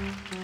Mm-hmm.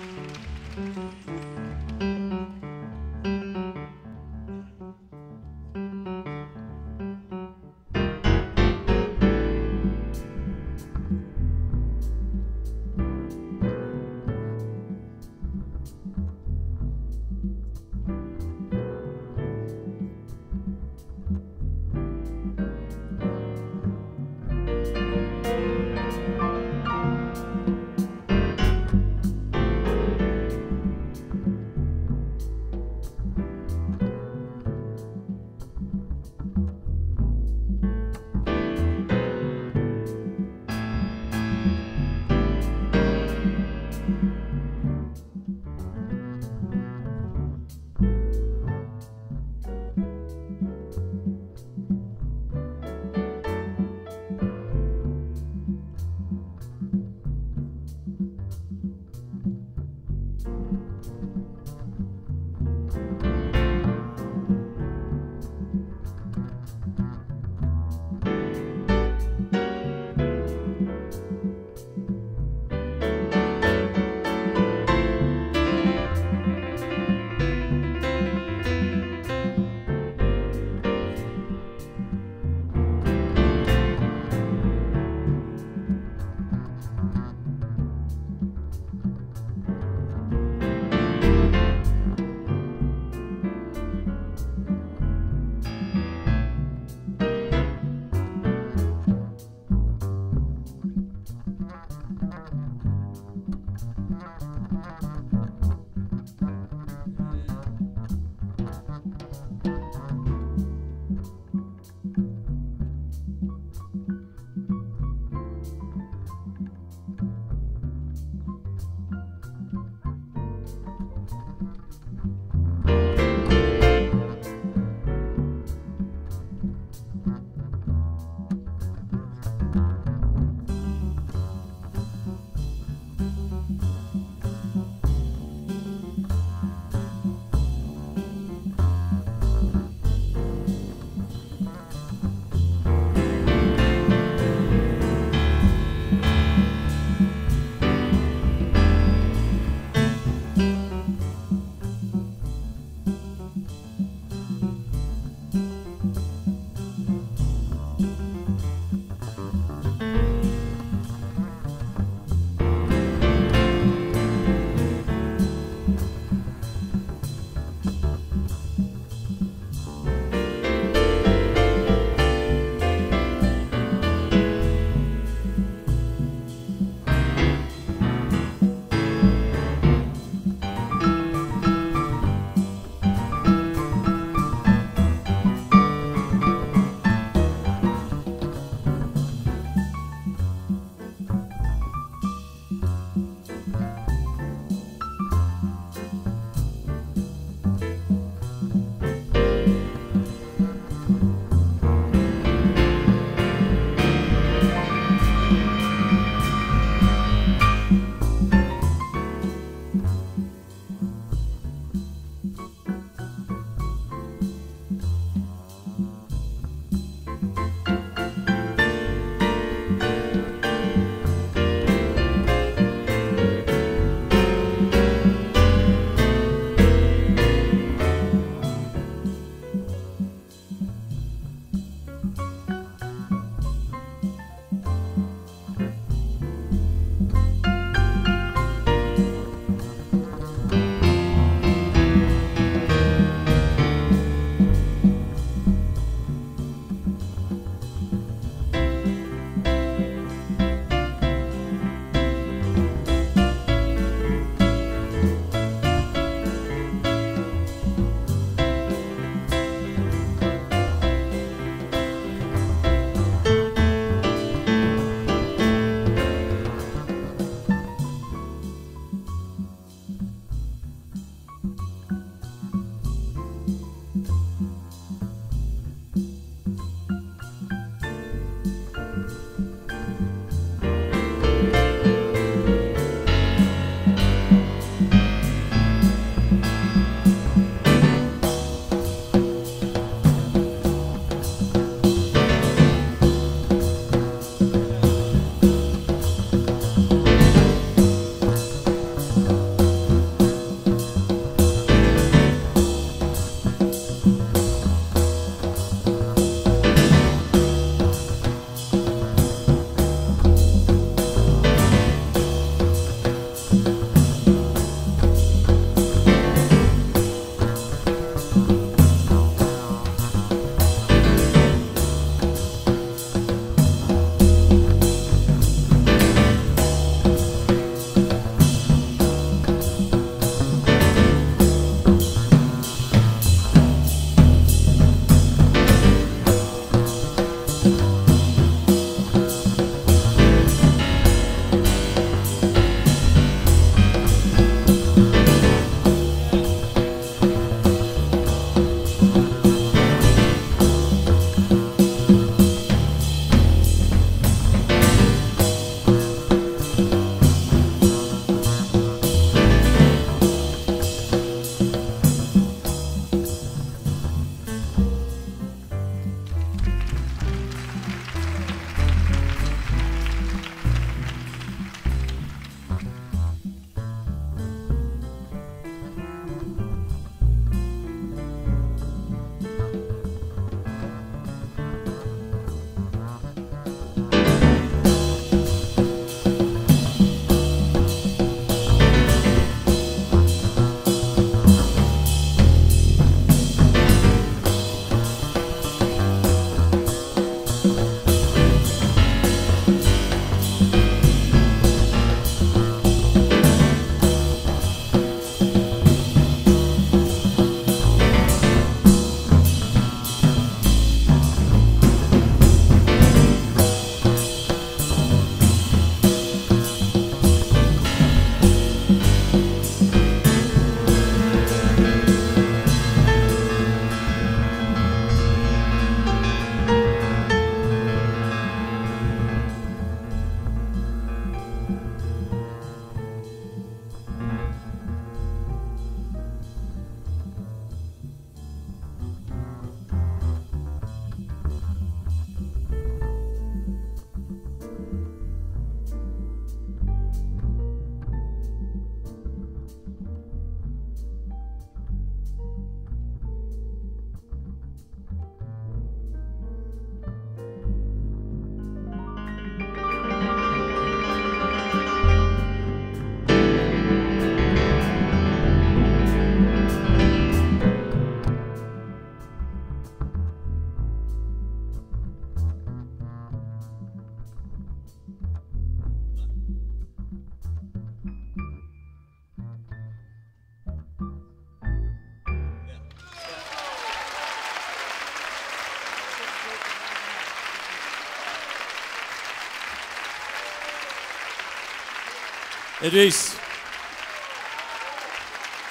Idris.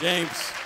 James.